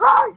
Hi!